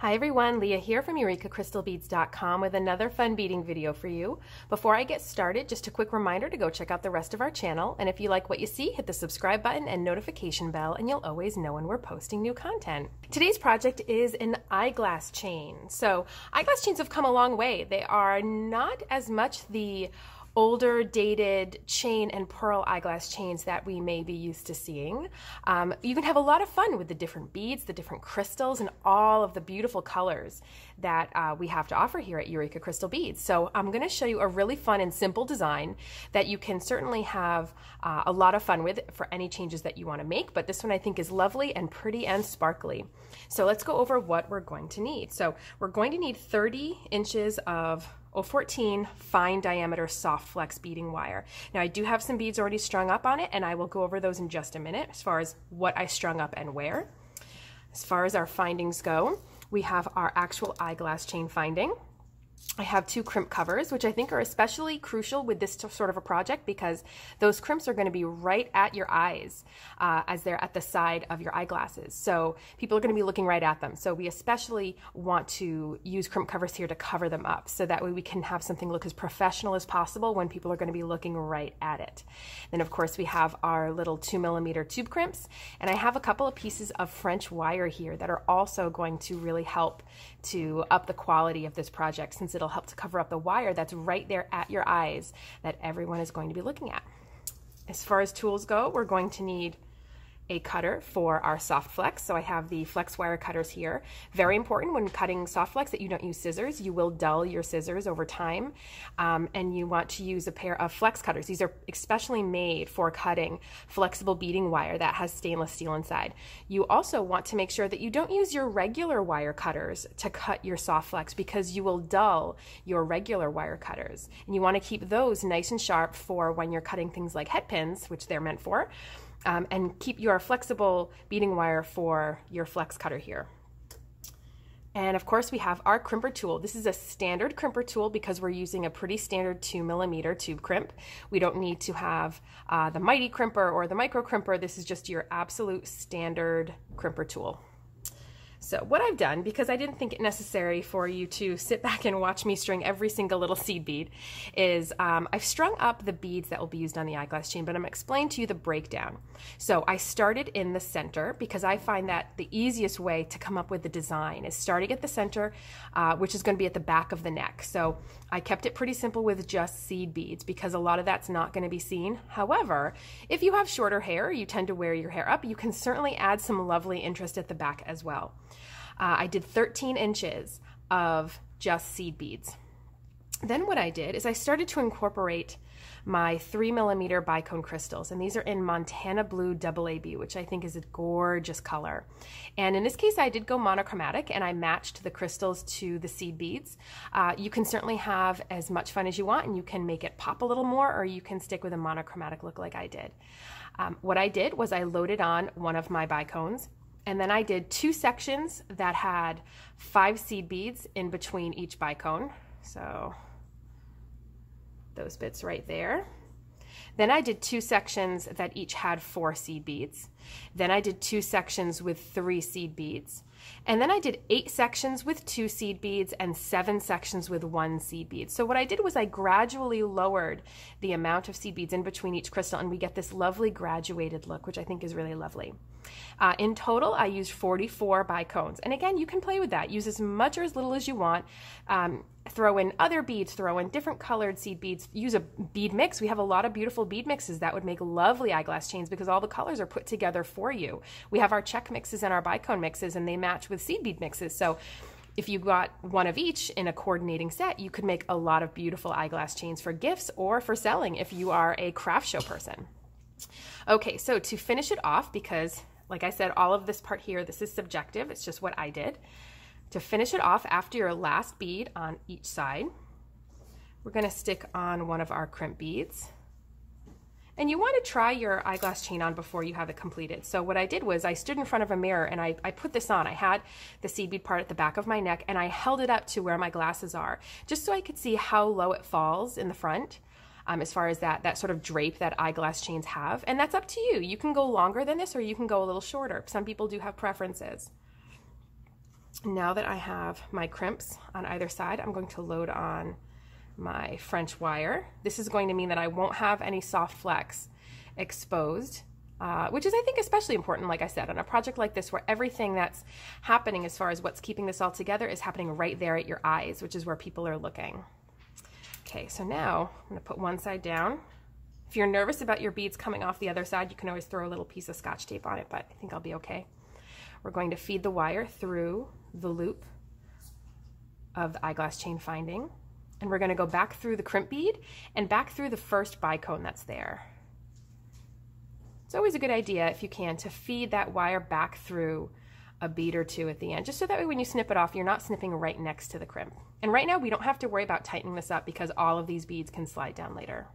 Hi everyone, Leah here from EurekaCrystalBeads.com with another fun beading video for you. Before I get started, just a quick reminder to go check out the rest of our channel, and if you like what you see, hit the subscribe button and notification bell, and you'll always know when we're posting new content. Today's project is an eyeglass chain. So eyeglass chains have come a long way. They are not as much the older dated chain and pearl eyeglass chains that we may be used to seeing. Um, you can have a lot of fun with the different beads, the different crystals, and all of the beautiful colors that uh, we have to offer here at Eureka Crystal Beads. So I'm going to show you a really fun and simple design that you can certainly have uh, a lot of fun with for any changes that you want to make, but this one I think is lovely and pretty and sparkly. So let's go over what we're going to need. So we're going to need 30 inches of 014 fine diameter soft flex beading wire. Now I do have some beads already strung up on it and I will go over those in just a minute as far as what I strung up and where. As far as our findings go, we have our actual eyeglass chain finding. I have two crimp covers, which I think are especially crucial with this sort of a project because those crimps are going to be right at your eyes uh, as they're at the side of your eyeglasses. So people are going to be looking right at them. So we especially want to use crimp covers here to cover them up so that way we can have something look as professional as possible when people are going to be looking right at it. Then of course we have our little two millimeter tube crimps and I have a couple of pieces of French wire here that are also going to really help to up the quality of this project since it'll help to cover up the wire that's right there at your eyes that everyone is going to be looking at. As far as tools go, we're going to need a cutter for our soft flex. So I have the flex wire cutters here. Very important when cutting soft flex that you don't use scissors. You will dull your scissors over time. Um, and you want to use a pair of flex cutters. These are especially made for cutting flexible beading wire that has stainless steel inside. You also want to make sure that you don't use your regular wire cutters to cut your soft flex because you will dull your regular wire cutters. And you want to keep those nice and sharp for when you're cutting things like head pins, which they're meant for um, and keep your flexible beading wire for your flex cutter here. And of course we have our crimper tool. This is a standard crimper tool because we're using a pretty standard two millimeter tube crimp. We don't need to have uh, the mighty crimper or the micro crimper. This is just your absolute standard crimper tool. So what I've done, because I didn't think it necessary for you to sit back and watch me string every single little seed bead, is um, I've strung up the beads that will be used on the eyeglass chain, but I'm explaining to you the breakdown. So I started in the center because I find that the easiest way to come up with the design is starting at the center, uh, which is going to be at the back of the neck. So I kept it pretty simple with just seed beads because a lot of that's not going to be seen. However, if you have shorter hair, you tend to wear your hair up, you can certainly add some lovely interest at the back as well. Uh, I did 13 inches of just seed beads. Then what I did is I started to incorporate my three millimeter bicone crystals, and these are in Montana Blue AAB, which I think is a gorgeous color. And in this case, I did go monochromatic, and I matched the crystals to the seed beads. Uh, you can certainly have as much fun as you want, and you can make it pop a little more, or you can stick with a monochromatic look like I did. Um, what I did was I loaded on one of my bicones, and then I did two sections that had five seed beads in between each bicone. So those bits right there. Then I did two sections that each had four seed beads. Then I did two sections with three seed beads. And then I did eight sections with two seed beads and seven sections with one seed bead. So what I did was I gradually lowered the amount of seed beads in between each crystal and we get this lovely graduated look, which I think is really lovely. Uh, in total, I used 44 bicones. And again, you can play with that. Use as much or as little as you want. Um, throw in other beads, throw in different colored seed beads, use a bead mix. We have a lot of beautiful bead mixes that would make lovely eyeglass chains because all the colors are put together for you. We have our Czech mixes and our bicone mixes and they match with seed bead mixes. So if you got one of each in a coordinating set, you could make a lot of beautiful eyeglass chains for gifts or for selling if you are a craft show person. Okay, so to finish it off, because like I said, all of this part here, this is subjective. It's just what I did. To finish it off after your last bead on each side, we're gonna stick on one of our crimp beads. And you want to try your eyeglass chain on before you have it completed. So what I did was I stood in front of a mirror and I, I put this on. I had the seed bead part at the back of my neck and I held it up to where my glasses are just so I could see how low it falls in the front um, as far as that, that sort of drape that eyeglass chains have. And that's up to you. You can go longer than this or you can go a little shorter. Some people do have preferences. Now that I have my crimps on either side, I'm going to load on my French wire. This is going to mean that I won't have any soft flex exposed, uh, which is, I think, especially important, like I said, on a project like this where everything that's happening as far as what's keeping this all together is happening right there at your eyes, which is where people are looking. Okay, so now I'm gonna put one side down. If you're nervous about your beads coming off the other side, you can always throw a little piece of scotch tape on it, but I think I'll be okay. We're going to feed the wire through the loop of the eyeglass chain finding. And we're gonna go back through the crimp bead and back through the first bicone that's there. It's always a good idea, if you can, to feed that wire back through a bead or two at the end, just so that way when you snip it off, you're not snipping right next to the crimp. And right now, we don't have to worry about tightening this up because all of these beads can slide down later.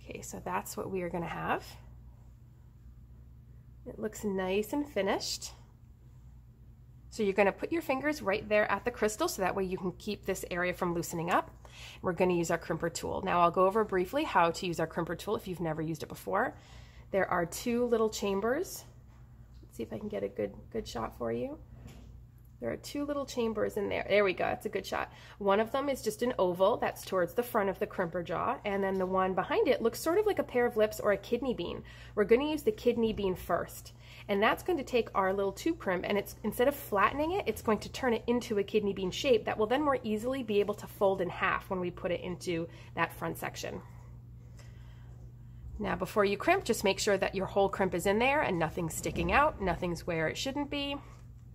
Okay, so that's what we are gonna have. It looks nice and finished. So you're gonna put your fingers right there at the crystal so that way you can keep this area from loosening up. We're gonna use our crimper tool. Now I'll go over briefly how to use our crimper tool if you've never used it before. There are two little chambers. Let's see if I can get a good, good shot for you. There are two little chambers in there. There we go, that's a good shot. One of them is just an oval, that's towards the front of the crimper jaw, and then the one behind it looks sort of like a pair of lips or a kidney bean. We're gonna use the kidney bean first, and that's going to take our little tube crimp, and it's instead of flattening it, it's going to turn it into a kidney bean shape that will then more easily be able to fold in half when we put it into that front section. Now before you crimp, just make sure that your whole crimp is in there and nothing's sticking out, nothing's where it shouldn't be.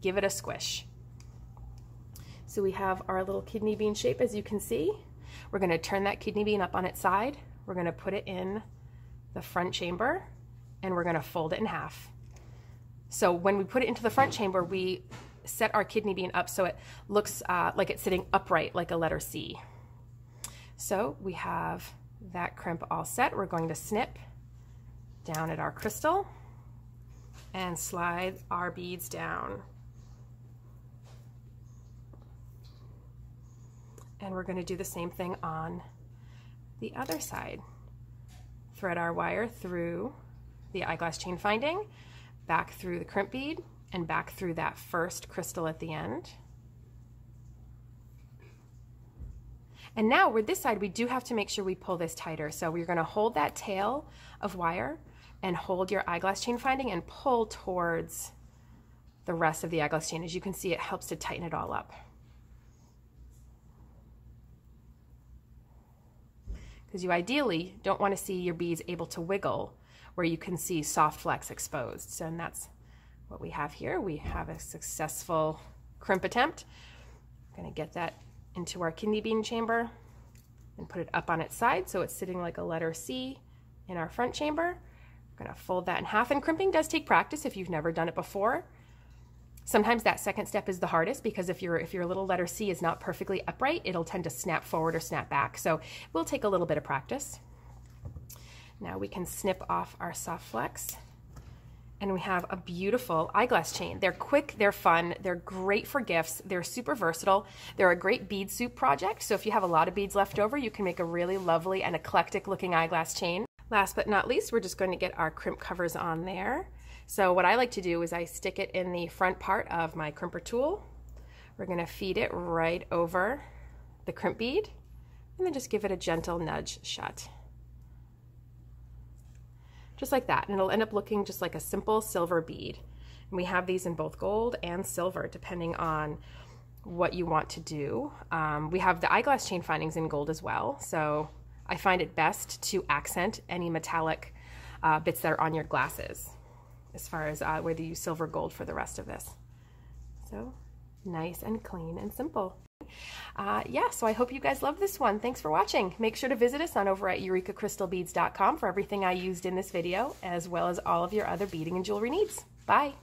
Give it a squish. So we have our little kidney bean shape, as you can see. We're gonna turn that kidney bean up on its side. We're gonna put it in the front chamber and we're gonna fold it in half. So when we put it into the front chamber, we set our kidney bean up so it looks uh, like it's sitting upright like a letter C. So we have that crimp all set. We're going to snip down at our crystal and slide our beads down. And we're gonna do the same thing on the other side. Thread our wire through the eyeglass chain finding, back through the crimp bead, and back through that first crystal at the end. And now with this side, we do have to make sure we pull this tighter. So we're gonna hold that tail of wire and hold your eyeglass chain finding and pull towards the rest of the eyeglass chain. As you can see, it helps to tighten it all up. Because you ideally don't want to see your beads able to wiggle where you can see soft flex exposed. So, and that's what we have here. We have a successful crimp attempt. I'm going to get that into our kidney bean chamber and put it up on its side so it's sitting like a letter C in our front chamber. I'm going to fold that in half and crimping does take practice if you've never done it before. Sometimes that second step is the hardest because if your if your little letter C is not perfectly upright, it'll tend to snap forward or snap back. So we'll take a little bit of practice. Now we can snip off our soft flex and we have a beautiful eyeglass chain. They're quick, they're fun, they're great for gifts, they're super versatile. They're a great bead soup project, so if you have a lot of beads left over, you can make a really lovely and eclectic looking eyeglass chain. Last but not least, we're just going to get our crimp covers on there. So what I like to do is I stick it in the front part of my crimper tool. We're gonna feed it right over the crimp bead and then just give it a gentle nudge shut. Just like that, and it'll end up looking just like a simple silver bead. And we have these in both gold and silver, depending on what you want to do. Um, we have the eyeglass chain findings in gold as well, so I find it best to accent any metallic uh, bits that are on your glasses as far as uh, whether you use silver gold for the rest of this. So nice and clean and simple. Uh, yeah, so I hope you guys love this one. Thanks for watching. Make sure to visit us on over at eurekacrystalbeads.com for everything I used in this video, as well as all of your other beading and jewelry needs. Bye.